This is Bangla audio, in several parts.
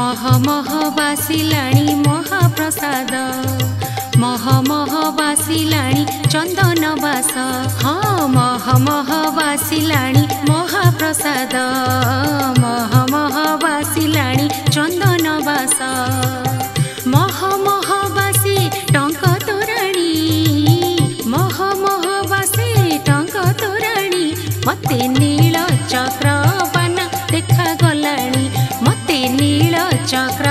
মহ মহ বাসিলাণী মহাপ্রসাদ মহ মহ বাসিলাণী চন্দন বাস ହଁ ମହ ମହ ବାସିଲାଣି ମହାପ୍ରସାଦ ମହ ମହ ବାସିଲାଣି ଚନ୍ଦନ ବାସ ମହ ମହ ବାସି ଟଙ୍କ ତୋରାଣୀ ମହ ମହ ବାସି ଟଙ୍କ ତୋରାଣୀ ମତେ chakra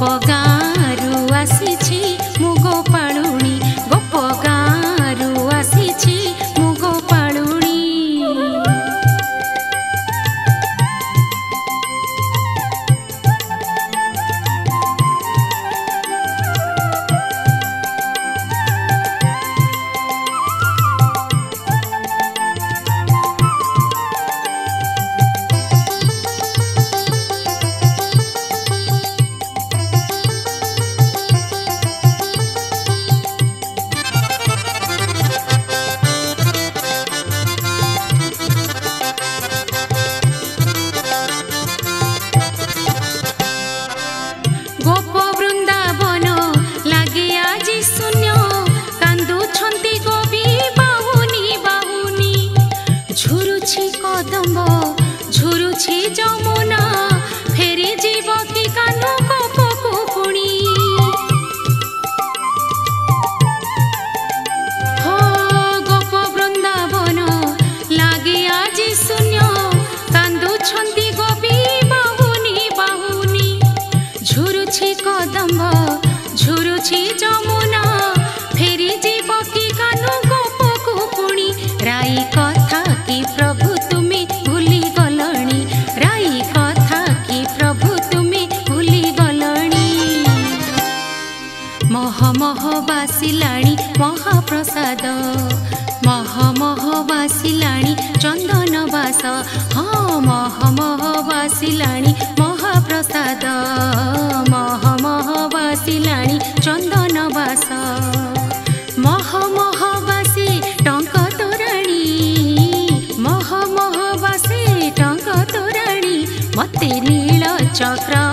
पगारु आसी ঝুলছে কদম্ব ঝুরুছি যমুনা ফেরি যাব কি কানু গোপকু পুণি রাই কথা কি প্রভু তুমি ভুলি গলনি রাই কথা কি প্রভু তুমি ভুলি গলনি মহ মহ বাসিলাণি মহাপ্রসাদ মহ মহ বাসিলাণি চন্দন বাস হ মহ মহ বাসিলাণি মহাপ্রসাদ মহ चक्र